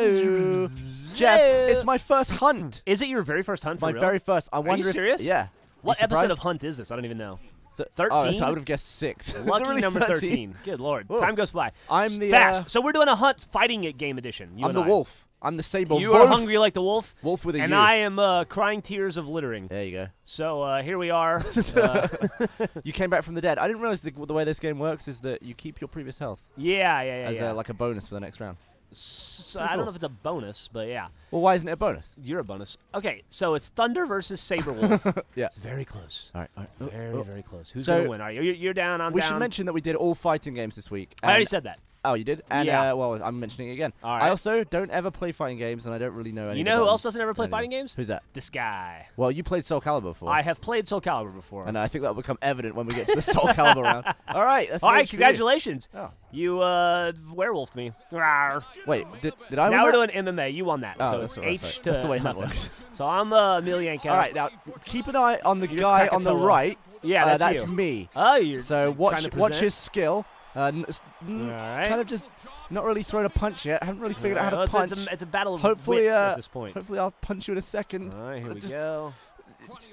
Ooh. Geoff, it's my first hunt. Is it your very first hunt for My real? very first. I you wonder if- serious? yeah. What You episode surprised? of Hunt is this? I don't even know. Th- 13? Oh, that's- I would have guessed six. Was Lucky really number 13? 13. Good lord. Whoa. Time goes by. I'm the, Fast. uh, so we're doing a Hunt fighting it game edition. You I'm and the I. wolf. I'm the sable You wolf. are hungry like the wolf. Wolf with a and U. I am uh, crying tears of littering. There you go. So uh, here we are. uh, You came back from the dead. I didn't realize the, the way this game works is that you keep your previous health yeah, yeah, yeah. as yeah. a, like a bonus for the next round. so, pretty I don't know if it's a bonus, but yeah, Well, why isn't it a bonus? you're a bonus. Okay, so it's Thunder versus Saber Wolf. Yeah. It's very close. All right. All right. Oh, Very, oh. very close. Who's So- gonna win? Are you? You're, you're down. I'm We down. should mention that we did all fighting games this week. I already said that. Oh, you did? And Yeah. uh, well, I'm mentioning it again. All I also don't ever play fighting games, and I don't really know any. You know who else doesn't ever play anymore. fighting games? Who's that? This guy. Well, you played Soul Calibur before. I have played Soul Calibur before. and I think that will become evident when we get to the Soul Calibur round. All right. That's All right, for you. congratulations. Oh. You uh, werewolfed me. Rawr. Wait, did, did I now we're that? doing MMA. You won that. Oh, so that's it's right, H that's right. to That's the way that works. So I'm uh, Emelianenko. All right, now keep an eye on the You're guy on the right. Yeah, Uh, that's that's you. me. Oh, you're So watch to watch his skill. Uh, n- s- n- All right. Kind of just not really thrown a punch yet. haven't really figured out how to Well, punch. It's a, it's a battle of hopefully, wits uh, at this point. hopefully I'll punch you in a second. All right, here we go.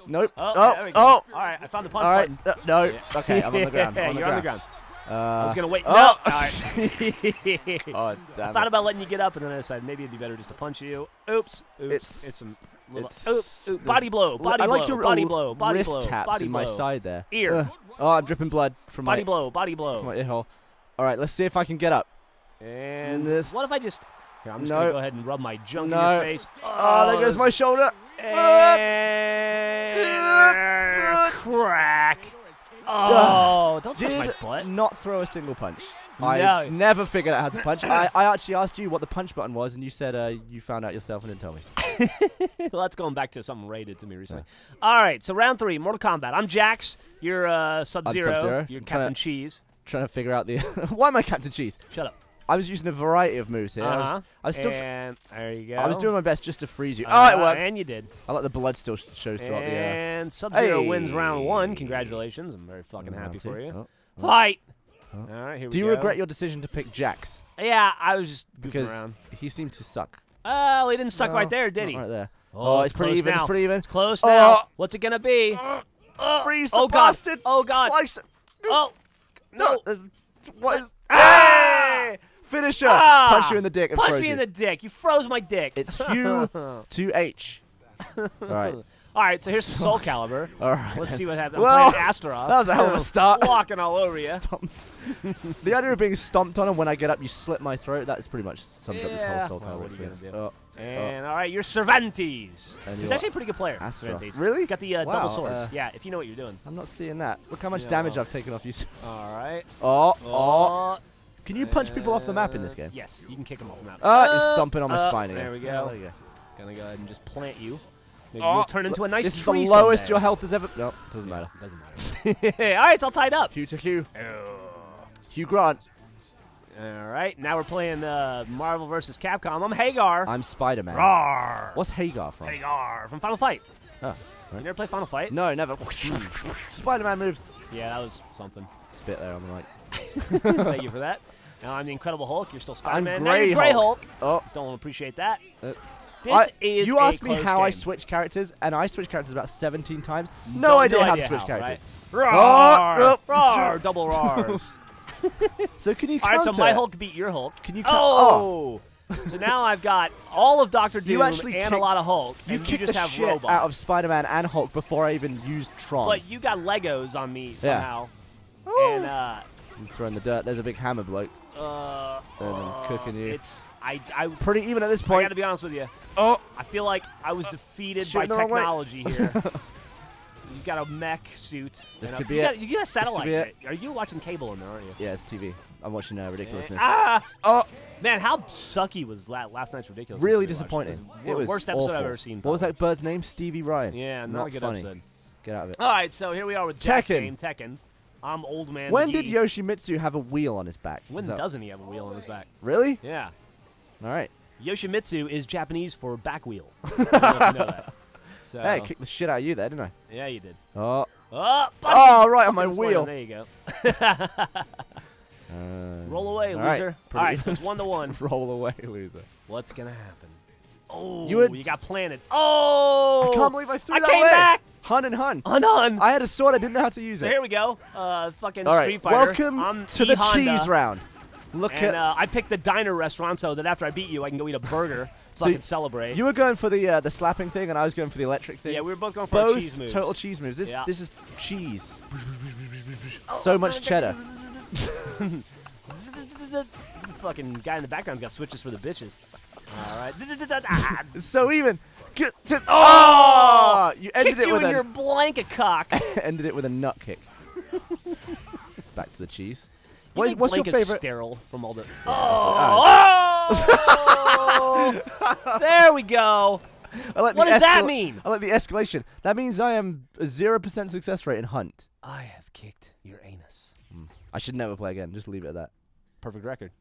Nope. Oh, oh, there we go. oh. All right, I found the punch All right. button. Uh, no. Okay, I'm on the ground. yeah, I'm on the you're ground. on the ground. Uh, I was gonna wait. Oh. No. All right. oh, I thought it. about letting you get up, and then I decided maybe it'd be better just to punch you. Oops. Oops. It's- It's, some. Little, it's- oops. Oops. Body blow. Body I like your body blow. Body wrist blow. taps body in blow. my side there. Ear. Oh, I'm dripping blood from my Body my blow. Body from blow. my ear hole. All right, let's see if I can get up. And This- what if I just? Here, I'm just No. gonna go ahead and rub my junk in your face. Oh, there goes my shoulder. And crack. Oh, don't touch my butt. not throw a single punch. I No. never figured out how to punch. I, I actually asked you what the punch button was, and you said uh, you found out yourself and didn't tell me. well, that's going back to something Ray did to me recently. All right, so round three, Mortal Kombat. I'm Jax. You're uh, Sub Zero. Sub-Zero. You're I'm Captain to- Cheese. Trying to figure out the why am I Captain Cheese? Shut up. I was using a variety of moves here. I, Uh-huh. was, I was still. and there you go. I was doing my best just to freeze you. Uh, oh, it worked. And you did. I like the blood still sh- shows throughout the. Uh, And Sub Zero wins round one. Congratulations. I'm very fucking round happy two. for you. Oh. Fight. All right, here we go. Do you regret your decision to pick Jax? Yeah, I was just Because around. he seemed to suck. Oh, he didn't suck No, right there, did he? Right there. Oh, Oh, it's it's pretty even. now. It's pretty even. It's close Oh. now. What's it gonna be? Freeze oh the God. bastard! Oh God. Slice it. Oh no! there's- What is? Ah! Finisher! Ah! Punch you in the dick and Punch me you. in the dick. You froze my dick. It's Hugh to H. All right. All right, so here's Soul Calibur. All right. Let's see what happens. I'm Well, playing Astaroth. that was a hell of a start. Walking all over you. Stomped. the idea of being stomped on and when I get up you slit my throat, that is pretty much sums up this whole Soul Well, Calibur what are you gonna experience. do? Oh, And all right, you're Cervantes. And He's actually a pretty good player. Astaroth. Cervantes. Really? He's got the uh, Wow, double swords. uh, yeah, if you know what you're doing. I'm not seeing that. Look how much Yeah, damage. I've taken off you. All right. Oh, oh. Oh. Can you punch people off the map in this game? Yes, you can kick them off the map. Ah, he's Uh, stomping on my uh, spine again. There we Oh, go. there you go. Gonna go ahead and just plant you. Maybe Oh, you'll turn into a nice this is the lowest someday. your health has ever. No, doesn't matter. Doesn't matter. all right, it's all tied up. Hugh to Hugh. Hugh Grant. All right, now we're playing uh, Marvel versus Capcom. I'm Haggar. I'm Spider Man. Rawr. What's Haggar from? Haggar from Final Fight. Oh, You never play Final Fight? No, never. Spider Man moves. Yeah, that was something. Spit there on the mic. Thank you for that. Now I'm the Incredible Hulk. You're still Spider-Man. Now Grey you're Grey Hulk. Hulk. Oh. Don't appreciate that. Uh, this I- is you asked me how I switch characters, and I switch characters about 17 times. No, I don't- No idea how to switch how, characters. Right? Oh, Roar, oh. roar, double roars. So can you All counter? right, so my Hulk beat your Hulk. Can you count- Oh. so now I've got all of Doctor Doom You actually and a lot of Hulk, You and kicked you just the have shit Robot. out of Spider-Man and Hulk before I even used Tron. but you got Legos on me somehow. Ooh. And uh, I'm throwing the dirt. There's a big hammer bloke. uh, And I'm cooking you. It's I I Pretty even at this point. I got to be honest with you. Oh, I feel like I was defeated by the wrong way. technology here. you got a mech suit. This and a- could be you it. Got, you got a satellite. be it. Are you watching cable in there? Aren't you? yeah, it's TV. I'm watching uh, ridiculousness. Ah! Oh, Man, how sucky was la- last night's ridiculous? really we watched? disappointing. It was, the worst episode awful. I've ever seen. What was that bird's name? Stevie Ryan. Yeah, not, not a good funny. episode. Get out of it. All right, so here we are with Jack's Tekken. game, Tekken. I'm old man. when McGee. did Yoshimitsu have a wheel on his back? When Is that- doesn't he have a wheel on his back? Really? Yeah. All right. Yoshimitsu is Japanese for back wheel. I don't know if you know that. So, Hey, kicked the shit out of you there, didn't I? yeah, you did. Oh. Oh, Oh, right on my wheel. There you go. Uh, Roll away, all right, loser. All right, so it's one to one. Roll away, loser. What's gonna happen? Oh, You you, got planted. Oh, I can't believe I threw I that came away. back. Hun and Hun. Undone. I had a sword. I didn't know how to use So it. here we go. Uh, fucking All right, Street Fighter. welcome I'm to E the Honda, cheese round. Look And at uh, I picked the diner restaurant so that after I beat you, I can go eat a burger. So fucking celebrate. you were going for the uh, the slapping thing, and I was going for the electric thing. yeah, we were both going for both cheese moves. total cheese moves. This Yeah. this is cheese. so much cheddar. the fucking guy in the background's got switches for the bitches. All right. So even. Get to- Oh! Ah, you ended Kicked it you in a your blanket cock. ended it with a nut kick. Back to the cheese. What, what's your blankets favorite? sterile from all the. Oh. Oh! there we go. What does that mean? I like the escalation. That means I am a zero percent success rate in hunt. I have kicked your anus. Hmm. I should never play again. Just leave it at that. Perfect record.